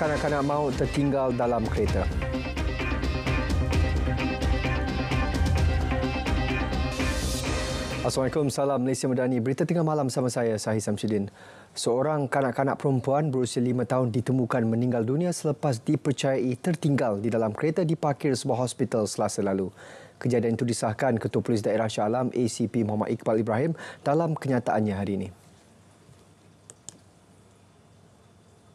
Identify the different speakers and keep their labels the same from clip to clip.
Speaker 1: kanak-kanak maut tertinggal dalam kereta. Assalamualaikum, salam Malaysia Medani. Berita tengah malam sama saya, Sahih Samsudin. Seorang kanak-kanak perempuan berusia lima tahun ditemukan meninggal dunia selepas dipercayai tertinggal di dalam kereta di parkir sebuah hospital selasa lalu. Kejadian itu disahkan Ketua Polis Daerah Shah Alam ACP Muhammad Iqbal Ibrahim dalam kenyataannya hari ini.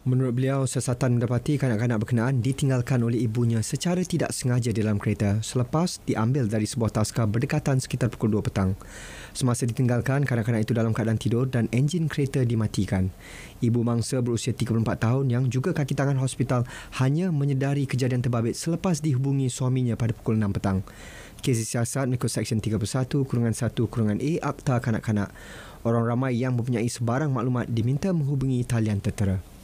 Speaker 1: Menurut beliau, sesatan mendapati kanak-kanak berkenaan ditinggalkan oleh ibunya secara tidak sengaja di dalam kereta selepas diambil dari sebuah taska berdekatan sekitar pukul 2 petang. Semasa ditinggalkan, kanak-kanak itu dalam keadaan tidur dan enjin kereta dimatikan. Ibu mangsa berusia 34 tahun yang juga kaki tangan hospital hanya menyedari kejadian terbabit selepas dihubungi suaminya pada pukul 6 petang. Kes disiasat mengikut Seksyen 31 kurungan 1 kurungan A Akta Kanak-Kanak. Orang ramai yang mempunyai sebarang maklumat diminta menghubungi talian tertera.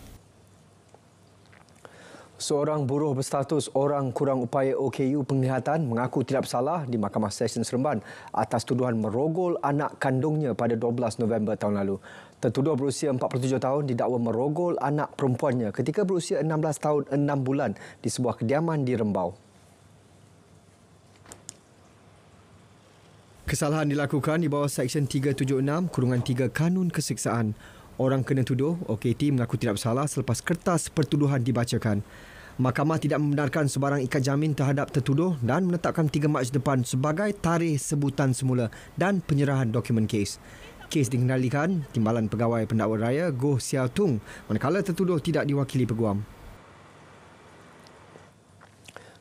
Speaker 1: Seorang buruh berstatus orang kurang upaya OKU penglihatan mengaku tidak bersalah di Mahkamah Session Seremban atas tuduhan merogol anak kandungnya pada 12 November tahun lalu. Tertuduh berusia 47 tahun didakwa merogol anak perempuannya ketika berusia 16 tahun 6 bulan di sebuah kediaman di Rembau. Kesalahan dilakukan di bawah Seksyen 376 Kurungan 3 Kanun Keseksaan. Orang kena tuduh, OKT mengaku tidak bersalah selepas kertas pertuduhan dibacakan. Mahkamah tidak membenarkan sebarang ikat jamin terhadap tertuduh dan menetapkan 3 Mac depan sebagai tarikh sebutan semula dan penyerahan dokumen kes. Kes dikendalikan Timbalan Pegawai Pendakwa Raya Goh Xiao Tung manakala tertuduh tidak diwakili peguam.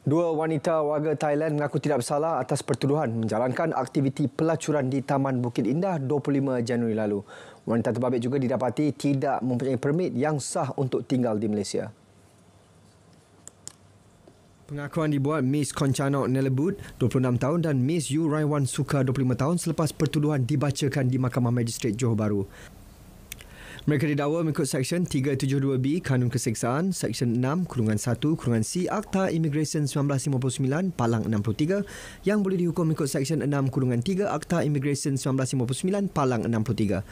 Speaker 1: Dua wanita warga Thailand mengaku tidak bersalah atas pertuduhan menjalankan aktiviti pelacuran di Taman Bukit Indah 25 Januari lalu. Wanita terbabit juga didapati tidak mempunyai permit yang sah untuk tinggal di Malaysia. Pengakuan dibuat Miss Konchanok Nelebut, 26 tahun dan Miss Yu Raiwan Suka, 25 tahun selepas pertuduhan dibacakan di Mahkamah Magistrate Johor Bahru. Mereka didakwa mengikut Seksyen 372B Kanun Keseksaan, Seksyen 6 Kurungan 1 Kurungan C Akta Immigration 1959 Palang 63 yang boleh dihukum mengikut Seksyen 6 Kurungan 3 Akta Immigration 1959 Palang 63.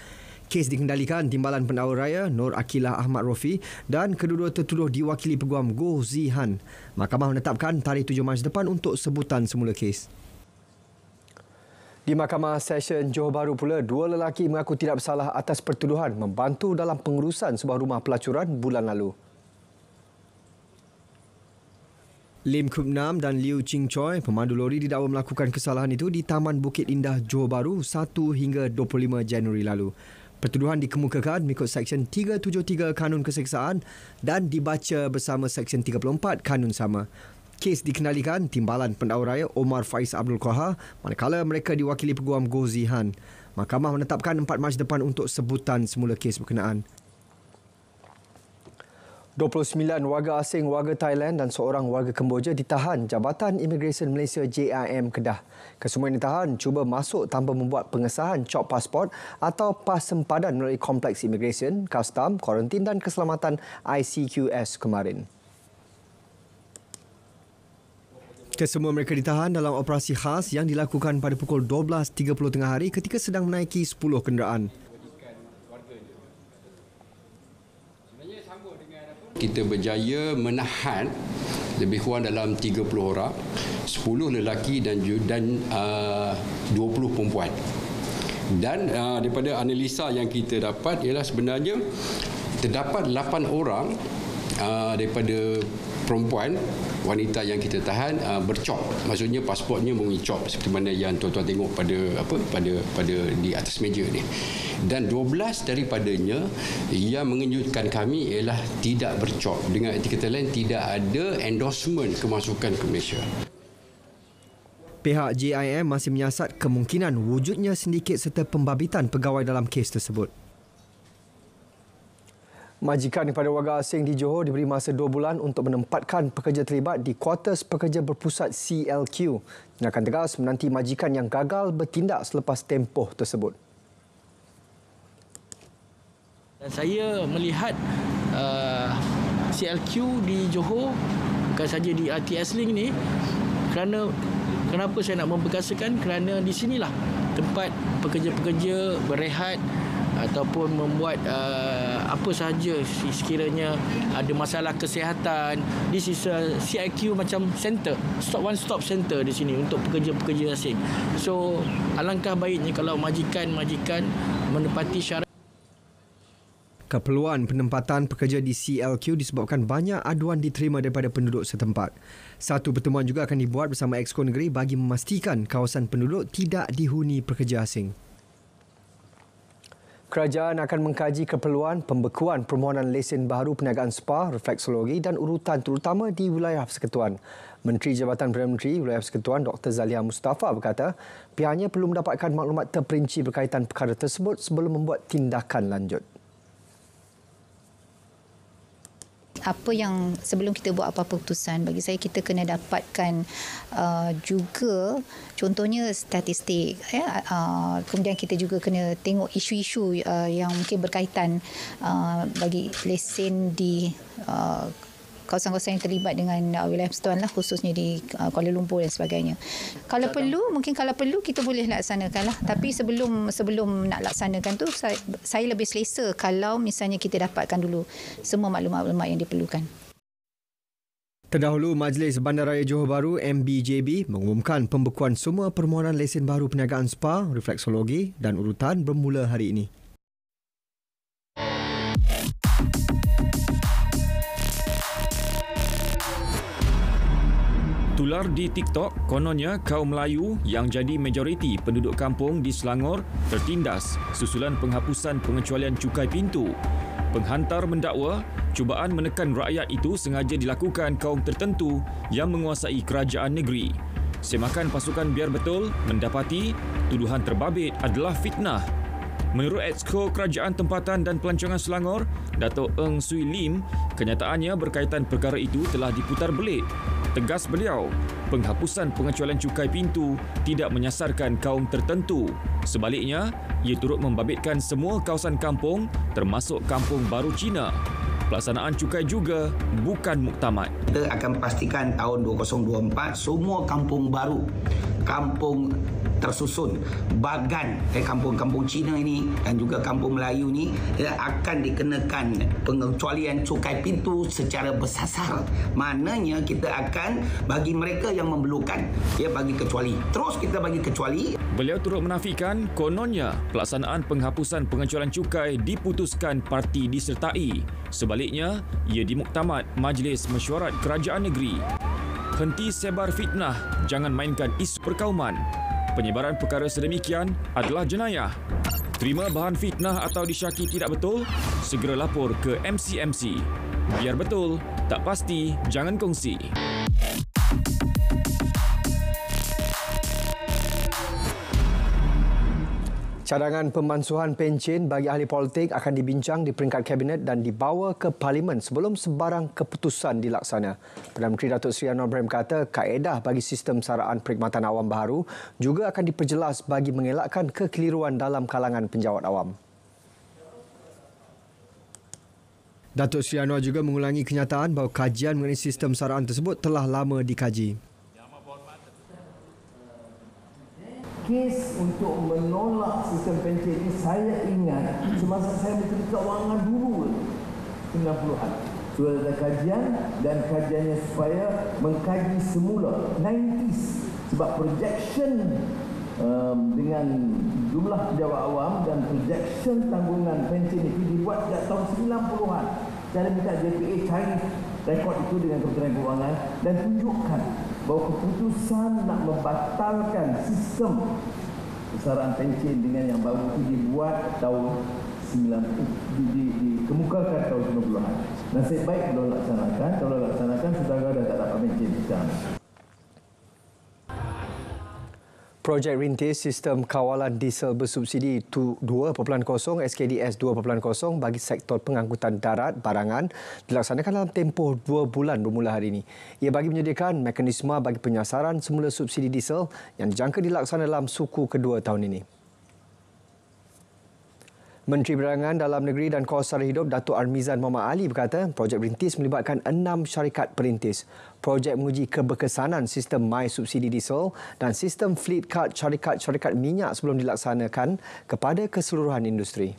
Speaker 1: Kes dikendalikan Timbalan Pendakwa Raya Nur Akilah Ahmad Rofi dan kedua-dua tertuduh diwakili Peguam Goh Zihan. Mahkamah menetapkan tarikh 7 Mac depan untuk sebutan semula kes. Di Mahkamah Session Johor Bahru pula, dua lelaki mengaku tidak bersalah atas pertuduhan membantu dalam pengurusan sebuah rumah pelacuran bulan lalu. Lim Kup Nam dan Liu Ching Choi, pemandu lori didakwa melakukan kesalahan itu di Taman Bukit Indah Johor Bahru 1 hingga 25 Januari lalu. Pertuduhan dikemukakan mengikut Seksyen 373 Kanun Keseksaan dan dibaca bersama Seksyen 34 Kanun sama kes dikenalikan Timbalan Pendakwa Raya Omar Faiz Abdul Qaha manakala mereka diwakili Peguam Goh Zihan. Mahkamah menetapkan 4 Mac depan untuk sebutan semula kes berkenaan. 29 warga asing warga Thailand dan seorang warga Kemboja ditahan Jabatan Imigresen Malaysia JIM Kedah. Kesemua yang ditahan cuba masuk tanpa membuat pengesahan cop pasport atau pas sempadan melalui Kompleks Imigresen, Custom, Kuarantin dan Keselamatan ICQS kemarin. Kesemua mereka ditahan dalam operasi khas yang dilakukan pada pukul 12.30 tengah hari ketika sedang menaiki 10 kenderaan.
Speaker 2: Kita berjaya menahan lebih kurang dalam 30 orang, 10 lelaki dan dan uh, 20 perempuan. Dan uh, daripada analisa yang kita dapat ialah sebenarnya terdapat 8 orang uh, daripada perempuan wanita yang kita tahan uh, bercop maksudnya pasportnya mempunyai cop seperti mana yang tuan-tuan tengok pada apa pada pada di atas meja ni. Dan 12 daripadanya yang mengejutkan kami ialah tidak bercop dengan erti kata lain tidak ada endorsement kemasukan ke Malaysia.
Speaker 1: Pihak JIM masih menyiasat kemungkinan wujudnya sindiket serta pembabitan pegawai dalam kes tersebut. Majikan kepada warga asing di Johor diberi masa dua bulan untuk menempatkan pekerja terlibat di kuartus pekerja berpusat CLQ. Tindakan tegas menanti majikan yang gagal bertindak selepas tempoh tersebut.
Speaker 3: Dan saya melihat uh, CLQ di Johor bukan saja di RTS Link ni kerana kenapa saya nak memperkasakan kerana di sinilah tempat pekerja-pekerja berehat ataupun membuat uh, apa sahaja sekiranya ada masalah kesihatan this is a CIQ macam center stop one stop center di sini untuk pekerja-pekerja asing so alangkah baiknya kalau majikan-majikan menepati syarat
Speaker 1: Keperluan penempatan pekerja di CLQ disebabkan banyak aduan diterima daripada penduduk setempat. Satu pertemuan juga akan dibuat bersama Exco Negeri bagi memastikan kawasan penduduk tidak dihuni pekerja asing. Kerajaan akan mengkaji keperluan pembekuan permohonan lesen baru perniagaan spa, refleksologi dan urutan terutama di wilayah Persekutuan. Menteri Jabatan Perdana Menteri Wilayah Persekutuan Dr. Zalia Mustafa berkata pihaknya perlu mendapatkan maklumat terperinci berkaitan perkara tersebut sebelum membuat tindakan lanjut.
Speaker 4: Apa yang sebelum kita buat apa keputusan bagi saya kita kena dapatkan uh, juga contohnya statistik ya uh, kemudian kita juga kena tengok isu-isu uh, yang mungkin berkaitan uh, bagi lesen di uh, kawasan-kawasan yang terlibat dengan uh, wilayah persekutuan lah khususnya di uh, Kuala Lumpur dan sebagainya. Kalau perlu mungkin kalau perlu kita boleh laksanakan lah tapi sebelum sebelum nak laksanakan tu saya, saya lebih selesa kalau misalnya kita dapatkan dulu semua maklumat-maklumat yang diperlukan.
Speaker 1: Terdahulu, Majlis Bandaraya Johor Bahru MBJB mengumumkan pembekuan semua permohonan lesen baru perniagaan spa, refleksologi dan urutan bermula hari ini.
Speaker 5: Tular di TikTok, kononnya kaum Melayu yang jadi majoriti penduduk kampung di Selangor tertindas susulan penghapusan pengecualian cukai pintu. Penghantar mendakwa, cubaan menekan rakyat itu sengaja dilakukan kaum tertentu yang menguasai kerajaan negeri. Semakan pasukan biar betul mendapati tuduhan terbabit adalah fitnah Menurut Exco Kerajaan Tempatan dan Pelancongan Selangor, Dato' Eng Sui Lim, kenyataannya berkaitan perkara itu telah diputar belit. Tegas beliau, penghapusan pengecualian cukai pintu tidak menyasarkan kaum tertentu. Sebaliknya, ia turut membabitkan semua kawasan kampung termasuk kampung baru Cina. Pelaksanaan cukai juga bukan muktamad.
Speaker 6: Kita akan pastikan tahun 2024 semua kampung baru, kampung tersusun bagan eh, kampung-kampung Cina ini dan juga kampung Melayu ni ya, akan dikenakan pengecualian cukai pintu secara bersasar. Maknanya kita akan bagi mereka yang memerlukan ya bagi kecuali. Terus kita bagi kecuali.
Speaker 5: Beliau turut menafikan kononnya pelaksanaan penghapusan pengecualian cukai diputuskan parti disertai. Sebaliknya ia dimuktamad Majlis Mesyuarat Kerajaan Negeri. Henti sebar fitnah, jangan mainkan isu perkauman penyebaran perkara sedemikian adalah jenayah. Terima bahan fitnah atau disyaki tidak betul, segera lapor ke MCMC. Biar betul, tak pasti, jangan kongsi.
Speaker 1: Cadangan pemansuhan pencen bagi ahli politik akan dibincang di peringkat kabinet dan dibawa ke parlimen sebelum sebarang keputusan dilaksana. Perdana Menteri Datuk Seri Anwar Ibrahim kata kaedah bagi sistem saraan perkhidmatan awam baru juga akan diperjelas bagi mengelakkan kekeliruan dalam kalangan penjawat awam. Datuk Seri Anwar juga mengulangi kenyataan bahawa kajian mengenai sistem saraan tersebut telah lama dikaji.
Speaker 7: Kes untuk menolak sistem pencen ini saya ingat semasa saya menteri keuangan dulu 90-an sudah ada kajian dan kajiannya supaya mengkaji semula 90s sebab projection um, dengan jumlah pejabat awam dan projection tanggungan pencen itu dibuat sejak tahun 90-an saya minta JPA cari rekod itu dengan Kementerian Keuangan dan tunjukkan bahawa keputusan nak membatalkan sistem besaran pension dengan yang baru itu dibuat tahun 90 di, di, dikemukakan tahun 90-an. Nasib baik kalau laksanakan, kalau laksanakan saudara dah tak dapat pension sekarang.
Speaker 1: Projek Rintis Sistem Kawalan Diesel Bersubsidi 2.0 SKDS 2.0 bagi sektor pengangkutan darat barangan dilaksanakan dalam tempoh dua bulan bermula hari ini. Ia bagi menyediakan mekanisme bagi penyasaran semula subsidi diesel yang dijangka dilaksanakan dalam suku kedua tahun ini. Menteri Perdagangan Dalam Negeri dan Kos Sara Hidup Datuk Armizan Muhammad Ali berkata projek perintis melibatkan enam syarikat perintis. Projek menguji keberkesanan sistem My Subsidi Diesel dan sistem fleet card syarikat-syarikat minyak sebelum dilaksanakan kepada keseluruhan industri.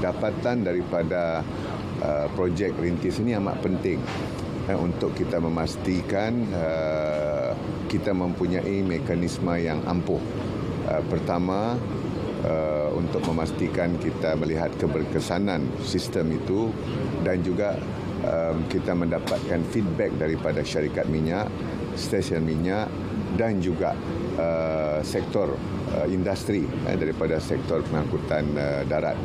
Speaker 8: Dapatan daripada uh, projek rintis ini amat penting untuk kita memastikan uh, kita mempunyai mekanisme yang ampuh. Uh, pertama, uh, untuk memastikan kita melihat keberkesanan sistem itu dan juga um, kita mendapatkan feedback daripada syarikat minyak, stesen minyak dan juga uh, sektor uh, industri uh, daripada sektor pengangkutan uh, darat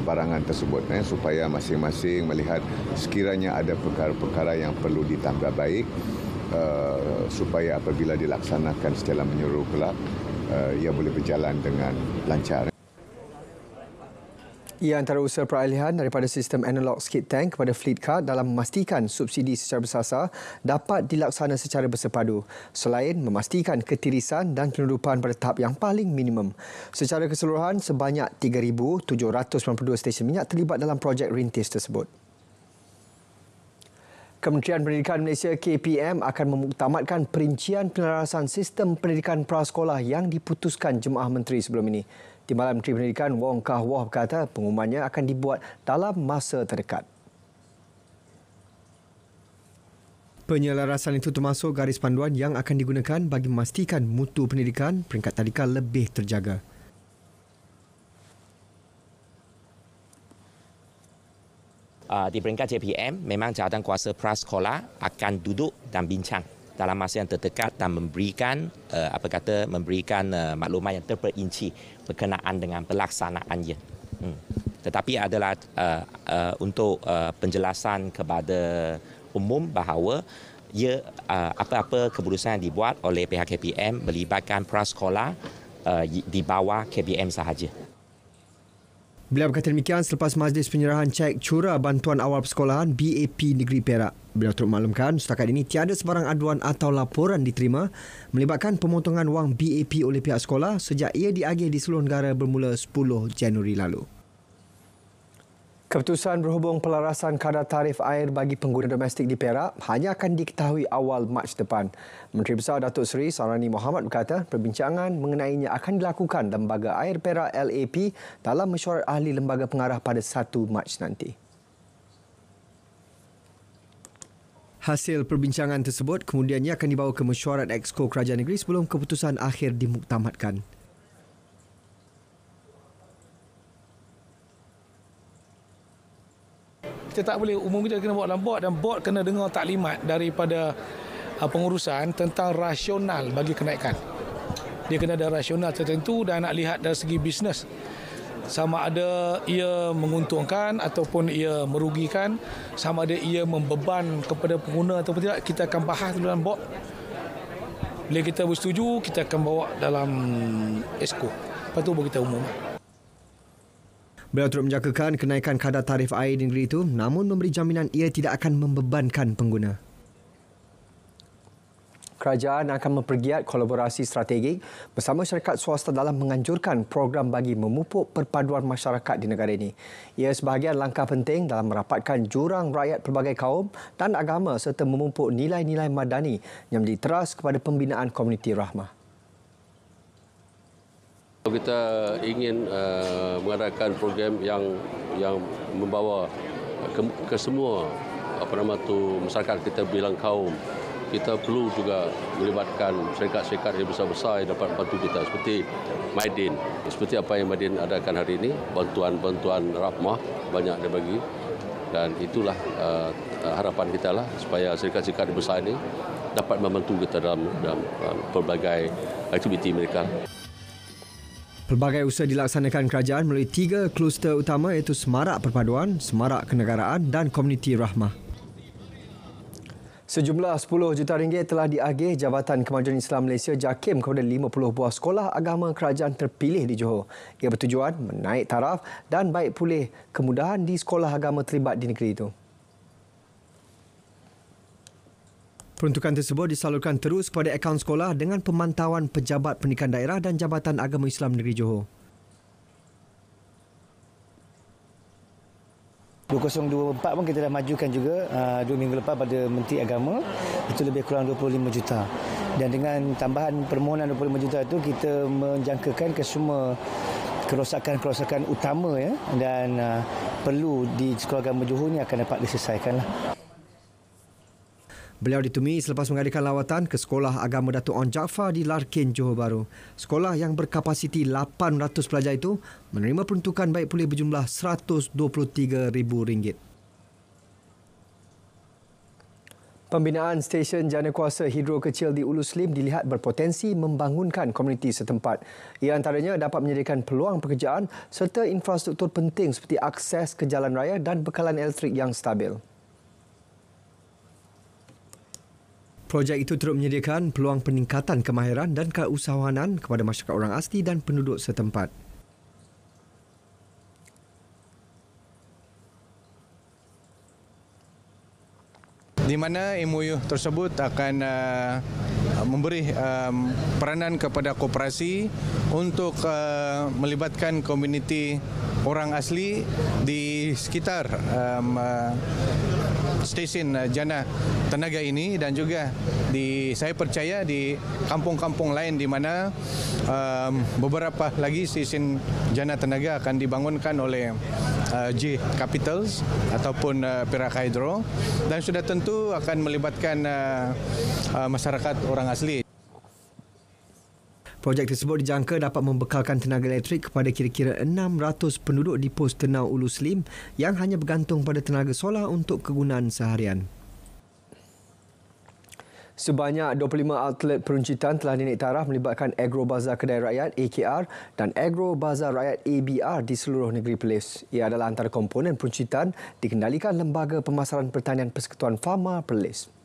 Speaker 8: barangan tersebut eh, supaya masing-masing melihat sekiranya ada perkara-perkara yang perlu ditambah baik uh, supaya apabila dilaksanakan secara menyeluruh kelab uh, ia boleh berjalan dengan lancar.
Speaker 1: Ia antara usaha peralihan daripada sistem analog skid tank kepada fleet car dalam memastikan subsidi secara bersasar dapat dilaksana secara bersepadu selain memastikan ketirisan dan kehidupan pada tahap yang paling minimum. Secara keseluruhan, sebanyak 3,792 stesen minyak terlibat dalam projek rintis tersebut. Kementerian Pendidikan Malaysia KPM akan memuktamadkan perincian penelarasan sistem pendidikan prasekolah yang diputuskan Jemaah Menteri sebelum ini. Timbalan Menteri Pendidikan Wong Kah Wah berkata pengumumannya akan dibuat dalam masa terdekat. Penyelarasan itu termasuk garis panduan yang akan digunakan bagi memastikan mutu pendidikan peringkat tadika lebih terjaga.
Speaker 9: Uh, di peringkat JPM, memang jawatan kuasa prasekolah akan duduk dan bincang dalam masa yang terdekat dan memberikan uh, apa kata memberikan uh, maklumat yang terperinci berkenaan dengan pelaksanaannya. Hmm. Tetapi adalah uh, uh, untuk uh, penjelasan kepada umum bahawa ia uh, apa-apa keputusan yang dibuat oleh pihak KPM melibatkan prasekolah uh, di bawah KPM sahaja.
Speaker 1: Beliau berkata demikian selepas majlis penyerahan cek curah bantuan awal persekolahan BAP Negeri Perak. Beliau turut maklumkan setakat ini tiada sebarang aduan atau laporan diterima melibatkan pemotongan wang BAP oleh pihak sekolah sejak ia diagih di seluruh negara bermula 10 Januari lalu. Keputusan berhubung pelarasan kadar tarif air bagi pengguna domestik di Perak hanya akan diketahui awal Mac depan. Menteri Besar Datuk Seri Sarani Muhammad berkata perbincangan mengenainya akan dilakukan Lembaga Air Perak LAP dalam mesyuarat ahli lembaga pengarah pada 1 Mac nanti. Hasil perbincangan tersebut kemudiannya akan dibawa ke mesyuarat Exco Kerajaan Negeri sebelum keputusan akhir dimuktamadkan.
Speaker 10: Kita tak boleh umum kita kena buat dalam bot dan bot kena dengar taklimat daripada uh, pengurusan tentang rasional bagi kenaikan. Dia kena ada rasional tertentu dan nak lihat dari segi bisnes. Sama ada ia menguntungkan ataupun ia merugikan sama ada ia membeban kepada pengguna ataupun tidak kita akan bahas dalam bot. Bila kita bersetuju kita akan bawa dalam esko. Lepas tu kita umum
Speaker 1: Beliau turut menjangkakan kenaikan kadar tarif air di negeri itu namun memberi jaminan ia tidak akan membebankan pengguna. Kerajaan akan mempergiat kolaborasi strategik bersama syarikat swasta dalam menganjurkan program bagi memupuk perpaduan masyarakat di negara ini. Ia sebahagian langkah penting dalam merapatkan jurang rakyat pelbagai kaum dan agama serta memupuk nilai-nilai madani yang menjadi teras kepada pembinaan komuniti rahmah.
Speaker 11: Kita ingin uh, mengadakan program yang yang membawa ke, ke semua apa nama tu masyarakat kita bilang kaum. Kita perlu juga melibatkan syarikat-syarikat yang besar-besar yang dapat bantu kita seperti Maidin. Seperti apa yang Maidin adakan hari ini bantuan-bantuan rahmah banyak dia bagi. Dan itulah uh, harapan kita lah supaya syarikat-syarikat besar ini dapat membantu kita dalam, dalam uh, pelbagai aktiviti mereka.
Speaker 1: Pelbagai usaha dilaksanakan kerajaan melalui tiga kluster utama iaitu Semarak Perpaduan, Semarak Kenegaraan dan Komuniti Rahmah. Sejumlah 10 juta ringgit telah diagih Jabatan Kemajuan Islam Malaysia JAKIM kepada 50 buah sekolah agama kerajaan terpilih di Johor. Ia bertujuan menaik taraf dan baik pulih kemudahan di sekolah agama terlibat di negeri itu. Peruntukan tersebut disalurkan terus kepada akaun sekolah dengan pemantauan Pejabat Pendidikan Daerah dan Jabatan Agama Islam Negeri Johor.
Speaker 12: 2024 pun kita dah majukan juga uh, minggu lepas pada Menteri Agama itu lebih kurang 25 juta dan dengan tambahan permohonan 25 juta itu kita menjangkakan ke semua kerosakan-kerosakan utama ya dan uh, perlu di sekolah agama Johor ni akan dapat diselesaikan lah.
Speaker 1: Beliau ditemui selepas mengadakan lawatan ke Sekolah Agama Datuk On Jaafar di Larkin, Johor Bahru. Sekolah yang berkapasiti 800 pelajar itu menerima peruntukan baik pulih berjumlah RM123,000. Pembinaan stesen jana kuasa hidro kecil di Ulu Slim dilihat berpotensi membangunkan komuniti setempat. Ia antaranya dapat menyediakan peluang pekerjaan serta infrastruktur penting seperti akses ke jalan raya dan bekalan elektrik yang stabil. Projek itu turut menyediakan peluang peningkatan kemahiran dan keusahawanan kepada masyarakat orang asli dan penduduk setempat.
Speaker 13: di mana MOU tersebut akan uh, memberi um, peranan kepada koperasi untuk uh, melibatkan komuniti orang asli di sekitar um, uh, stesen uh, jana tenaga ini dan juga di saya percaya di kampung-kampung lain di mana um, beberapa lagi stesen jana tenaga akan dibangunkan oleh uh, J Capitals ataupun uh, Perak Hydro dan sudah tentu akan melibatkan uh, uh, masyarakat orang asli.
Speaker 1: Projek tersebut dijangka dapat membekalkan tenaga elektrik kepada kira-kira 600 penduduk di pos Tenau Ulu Slim yang hanya bergantung pada tenaga solar untuk kegunaan seharian. Sebanyak 25 outlet peruncitan telah dinaik taraf melibatkan Agro Bazar Kedai Rakyat AKR dan Agro Bazar Rakyat ABR di seluruh negeri Perlis. Ia adalah antara komponen peruncitan dikendalikan Lembaga Pemasaran Pertanian Persekutuan Fama Perlis.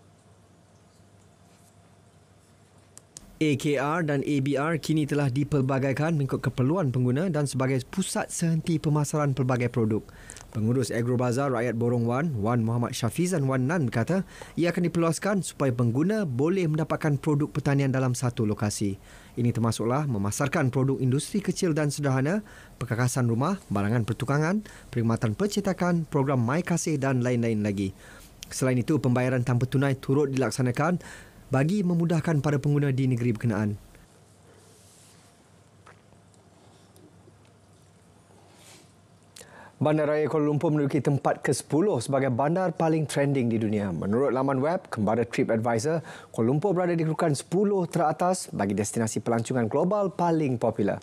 Speaker 1: AKR dan ABR kini telah dipelbagaikan mengikut keperluan pengguna dan sebagai pusat sehenti pemasaran pelbagai produk. Pengurus Agrobazar Rakyat Borong Wan, Wan Muhammad Syafizan Wan Nan berkata, ia akan diperluaskan supaya pengguna boleh mendapatkan produk pertanian dalam satu lokasi. Ini termasuklah memasarkan produk industri kecil dan sederhana, perkakasan rumah, barangan pertukangan, perkhidmatan percetakan, program My Kasih dan lain-lain lagi. Selain itu, pembayaran tanpa tunai turut dilaksanakan bagi memudahkan para pengguna di negeri berkenaan. Bandaraya Kuala Lumpur menduduki tempat ke-10 sebagai bandar paling trending di dunia. Menurut laman web Kembara TripAdvisor, Kuala Lumpur berada di kedudukan 10 teratas bagi destinasi pelancongan global paling popular.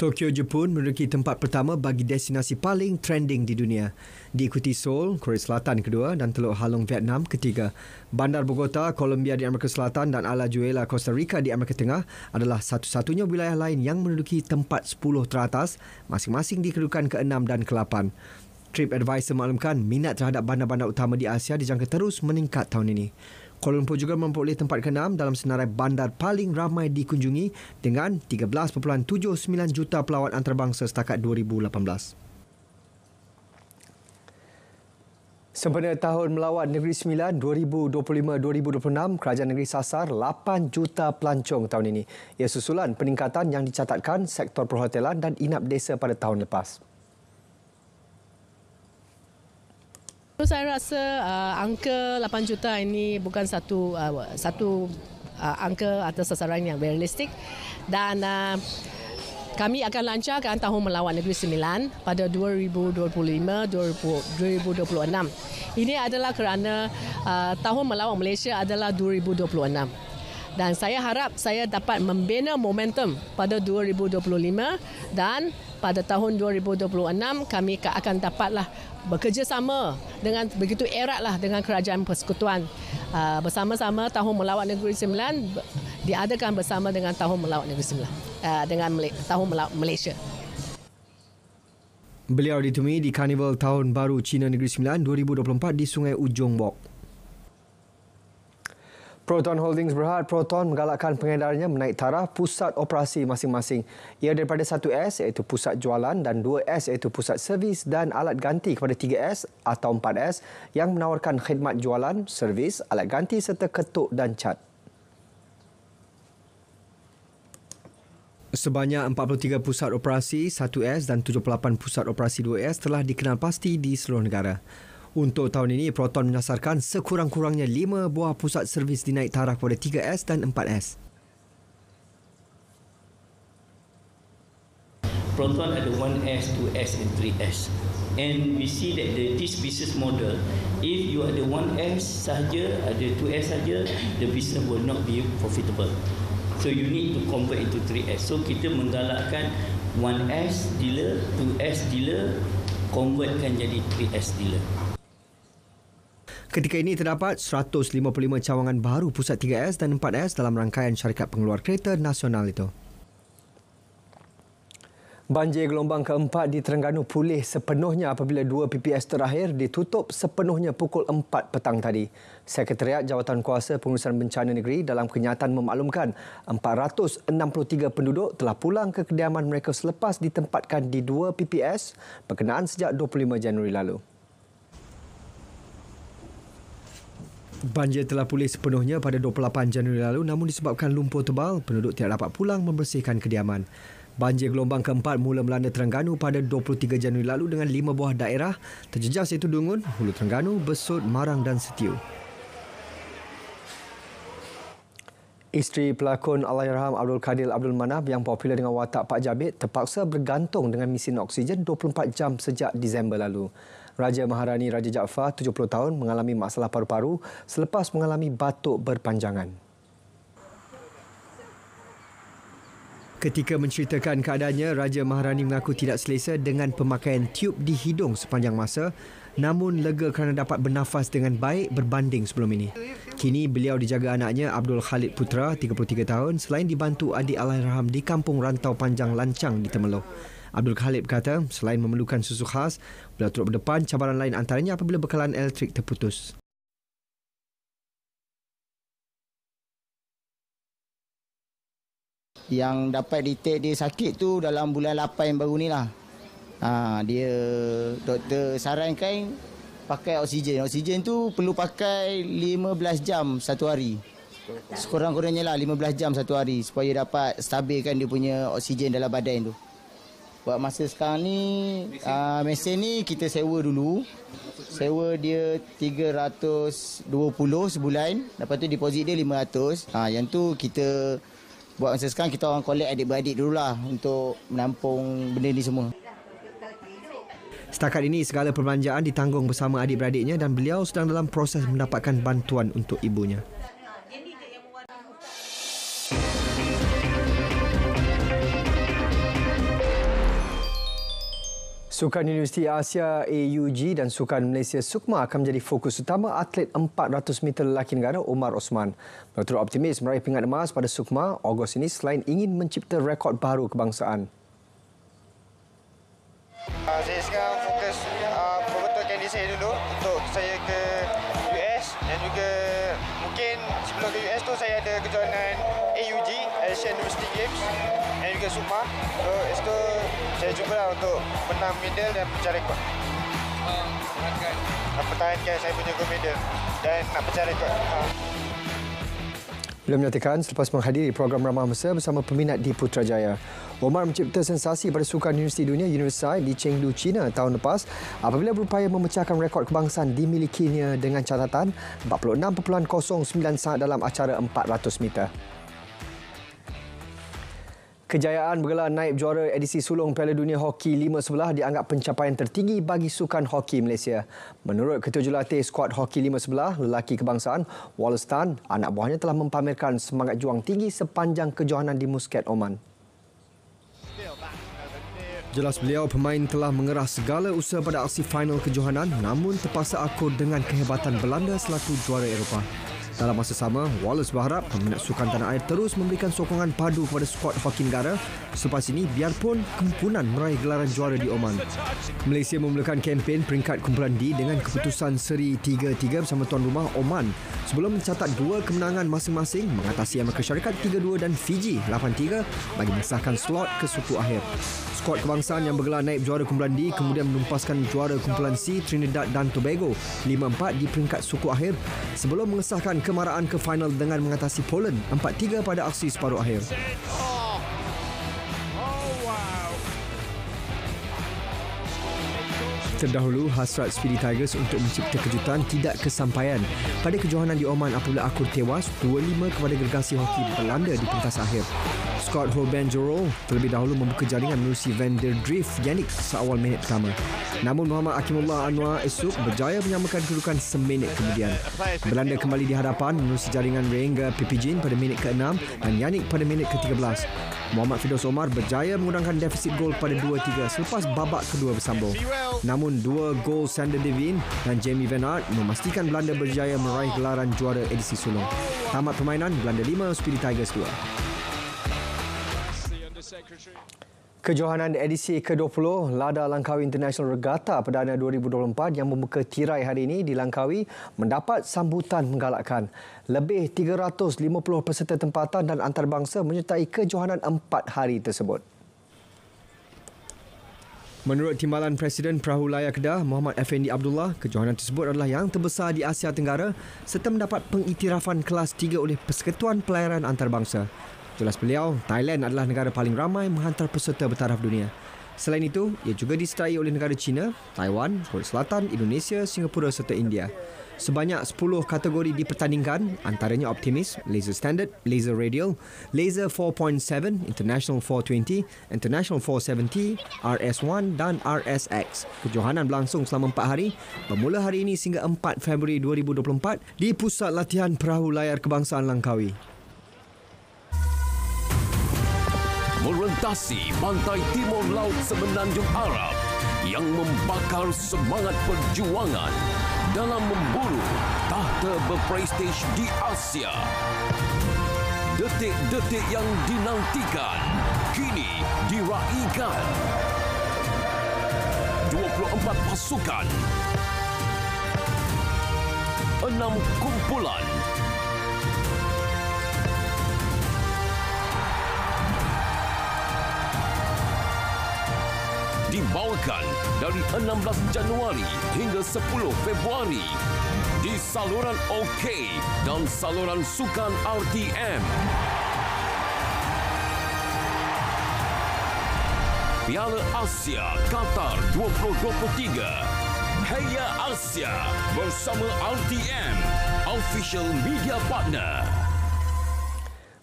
Speaker 1: Tokyo, Jepun menduduki tempat pertama bagi destinasi paling trending di dunia. Diikuti Seoul, Korea Selatan kedua dan Teluk Halong, Vietnam ketiga. Bandar Bogota, Colombia di Amerika Selatan dan Alajuela, Costa Rica di Amerika Tengah adalah satu-satunya wilayah lain yang menduduki tempat 10 teratas, masing-masing di kedudukan ke-6 dan ke-8. TripAdvisor maklumkan minat terhadap bandar-bandar utama di Asia dijangka terus meningkat tahun ini. Kuala Lumpur juga memperoleh tempat ke-6 dalam senarai bandar paling ramai dikunjungi dengan 13.79 juta pelawat antarabangsa setakat 2018. Sempena tahun melawat Negeri Sembilan 2025-2026, Kerajaan Negeri sasar 8 juta pelancong tahun ini. Ia susulan peningkatan yang dicatatkan sektor perhotelan dan inap desa pada tahun lepas.
Speaker 14: Saya rasa uh, angka 8 juta ini bukan satu uh, satu uh, angka atau sasaran yang realistik dan uh, kami akan lancarkan tahun melawat Negeri Sembilan pada 2025-2026. Ini adalah kerana uh, tahun melawat Malaysia adalah 2026 dan saya harap saya dapat membina momentum pada 2025 dan pada tahun 2026 kami akan dapatlah bekerjasama dengan begitu erat lah dengan kerajaan persekutuan uh, bersama-sama tahun melawat negeri sembilan diadakan bersama dengan tahun melawat negeri sembilan uh, dengan tahun melawat Malaysia.
Speaker 1: Beliau ditemui di Karnival Tahun Baru Cina Negeri Sembilan 2024 di Sungai Ujong Bok. Proton Holdings berhad Proton menggalakkan pengedaranya menaik taraf pusat operasi masing-masing. Ia daripada 1S iaitu pusat jualan dan 2S iaitu pusat servis dan alat ganti kepada 3S atau 4S yang menawarkan khidmat jualan, servis, alat ganti serta ketuk dan cat. Sebanyak 43 pusat operasi 1S dan 78 pusat operasi 2S telah dikenal pasti di seluruh negara. Untuk tahun ini, Proton menyasarkan sekurang-kurangnya 5 buah pusat servis dinaik taraf pada 3S dan 4S.
Speaker 15: Proton ada 1S, 2S and 3S. And we see that the, this business model, if you ada 1S sahaja, ada 2S sahaja, the business will not be profitable. So you need to convert into 3S. So kita menggalakkan 1S dealer, 2S dealer, convertkan jadi 3S dealer.
Speaker 1: Ketika ini terdapat 155 cawangan baru pusat 3S dan 4S dalam rangkaian syarikat pengeluar kereta nasional itu. Banjir gelombang keempat di Terengganu pulih sepenuhnya apabila dua PPS terakhir ditutup sepenuhnya pukul 4 petang tadi. Sekretariat Jawatan Kuasa Pengurusan Bencana Negeri dalam kenyataan memaklumkan 463 penduduk telah pulang ke kediaman mereka selepas ditempatkan di dua PPS berkenaan sejak 25 Januari lalu. Banjir telah pulih sepenuhnya pada 28 Januari lalu namun disebabkan lumpur tebal, penduduk tidak dapat pulang membersihkan kediaman. Banjir gelombang keempat mula melanda Terengganu pada 23 Januari lalu dengan lima buah daerah terjejas iaitu Dungun, Hulu Terengganu, Besut, Marang dan Setiu. Isteri pelakon Allahyarham Abdul Kadir Abdul Manaf yang popular dengan watak Pak Jabit terpaksa bergantung dengan mesin oksigen 24 jam sejak Disember lalu. Raja Maharani Raja Jaafar, 70 tahun, mengalami masalah paru-paru selepas mengalami batuk berpanjangan. Ketika menceritakan keadaannya, Raja Maharani mengaku tidak selesa dengan pemakaian tiub di hidung sepanjang masa namun lega kerana dapat bernafas dengan baik berbanding sebelum ini. Kini beliau dijaga anaknya Abdul Khalid Putra, 33 tahun, selain dibantu adik Allahyarham di kampung rantau panjang Lancang di Temeloh. Abdul Khalid berkata, selain memerlukan susu khas, beliau turut berdepan cabaran lain antaranya apabila bekalan elektrik terputus.
Speaker 16: yang dapat detect dia sakit tu dalam bulan 8 yang baru ni lah. Ha, dia doktor sarankan pakai oksigen. Oksigen tu perlu pakai 15 jam satu hari. Sekurang-kurangnya lah 15 jam satu hari supaya dapat stabilkan dia punya oksigen dalam badan tu. Buat masa sekarang ni, uh, mesin ni kita sewa dulu. Sewa dia 320 sebulan. Lepas tu deposit dia 500. Ha, yang tu kita buat masa sekarang kita orang collect adik-beradik dululah untuk menampung benda ni semua.
Speaker 1: Setakat ini segala perbelanjaan ditanggung bersama adik-beradiknya dan beliau sedang dalam proses mendapatkan bantuan untuk ibunya. Sukan Universiti Asia AUG dan Sukan Malaysia SUKMA akan menjadi fokus utama atlet 400 meter lelaki negara Omar Osman. Beliau optimis meraih pingat emas pada SUKMA Ogos ini selain ingin mencipta rekod baru kebangsaan.
Speaker 17: Uh, saya sekarang fokus perbetulkan diri saya dulu untuk saya ke US dan juga mungkin sebelum ke US tu saya ada kejohanan Asian University Games dan juga SUKMA. So, itu saya cubalah untuk menang medal dan pecah rekod. Uh, nak pertahankan saya punya gold medal dan nak pecah rekod. Uh.
Speaker 1: Beliau menyatakan selepas menghadiri program ramah mesra bersama peminat di Putrajaya. Omar mencipta sensasi pada Sukan Universiti Dunia University di Chengdu, China tahun lepas apabila berupaya memecahkan rekod kebangsaan dimilikinya dengan catatan 46.09 saat dalam acara 400 meter. Kejayaan bergelar naib juara edisi sulung Piala Dunia Hoki 5 sebelah dianggap pencapaian tertinggi bagi sukan hoki Malaysia. Menurut Ketua Jurulatih skuad hoki 5 sebelah, lelaki kebangsaan Wallace Tan, anak buahnya telah mempamerkan semangat juang tinggi sepanjang kejohanan di Muscat, Oman. Jelas beliau pemain telah mengerah segala usaha pada aksi final kejohanan namun terpaksa akur dengan kehebatan Belanda selaku juara Eropah. Dalam masa sama, Wallace berharap peminat sukan tanah air terus memberikan sokongan padu kepada skuad hoki negara selepas ini biarpun kemungkinan meraih gelaran juara di Oman. Malaysia memulakan kempen peringkat kumpulan D dengan keputusan seri 3-3 bersama tuan rumah Oman sebelum mencatat dua kemenangan masing-masing mengatasi Amerika Syarikat 3-2 dan Fiji 8-3 bagi mengesahkan slot ke suku akhir. Skuad kebangsaan yang bergelar naib juara kumpulan D kemudian menumpaskan juara kumpulan C Trinidad dan Tobago 5-4 di peringkat suku akhir sebelum mengesahkan kemaraan ke final dengan mengatasi Poland 4-3 pada aksi separuh akhir. Terdahulu, hasrat Speedy Tigers untuk mencipta kejutan tidak kesampaian pada kejohanan di Oman apabila akur tewas 2-5 kepada gergasi hoki Belanda di pentas akhir. Scott Hobanjoro terlebih dahulu membuka jaringan menerusi Van der Drift Yannick seawal minit pertama. Namun Muhammad Akimullah Anwar esok berjaya menyamakan kedudukan seminit kemudian. Belanda kembali di hadapan menerusi jaringan Renga Pipijin pada minit ke-6 dan Yannick pada minit ke-13. Muhammad Fidos Omar berjaya mengurangkan defisit gol pada 2-3 selepas babak kedua bersambung. Namun dua gol Sander Devin dan Jamie Van Aert memastikan Belanda berjaya meraih gelaran juara edisi sulung. Tamat permainan Belanda 5 Speedy Tigers 2. Kejohanan edisi ke-20 Lada Langkawi International Regatta Perdana 2024 yang membuka tirai hari ini di Langkawi mendapat sambutan menggalakkan. Lebih 350 peserta tempatan dan antarabangsa menyertai kejohanan empat hari tersebut. Menurut Timbalan Presiden Perahu Layar Kedah, Muhammad Effendi Abdullah, kejohanan tersebut adalah yang terbesar di Asia Tenggara serta mendapat pengiktirafan kelas 3 oleh Persekutuan Pelayaran Antarabangsa. Jelas beliau, Thailand adalah negara paling ramai menghantar peserta bertaraf dunia. Selain itu, ia juga disertai oleh negara China, Taiwan, Korea Selatan, Indonesia, Singapura serta India. Sebanyak 10 kategori dipertandingkan, antaranya Optimis, Laser Standard, Laser Radial, Laser 4.7, International 420, International 470, RS1 dan RSX. Kejohanan berlangsung selama 4 hari, bermula hari ini sehingga 4 Februari 2024 di Pusat Latihan Perahu Layar Kebangsaan Langkawi.
Speaker 18: merentasi pantai timur laut semenanjung Arab yang membakar semangat perjuangan dalam memburu tahta berprestij di Asia. Detik-detik yang dinantikan kini diraihkan. 24 pasukan, 6 kumpulan dibawakan dari 16 Januari hingga 10 Februari di saluran OK dan saluran sukan RTM. Piala Asia Qatar 2023. Heya Asia bersama RTM, official media partner.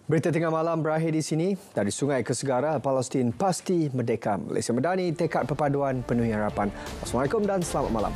Speaker 1: Berita tengah malam berakhir di sini. Dari sungai ke segara, Palestin pasti merdeka. Malaysia Medani tekad perpaduan penuhi harapan. Assalamualaikum dan selamat malam.